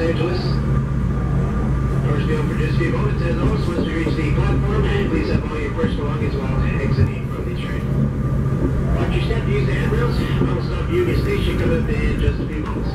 Angeles. Northbound for just a few moments, as always, once we reach the platform, please have all your personal belongings while exiting from the train. Watch your step, use the handrails. I'll stop Union Station, come up in just a few moments.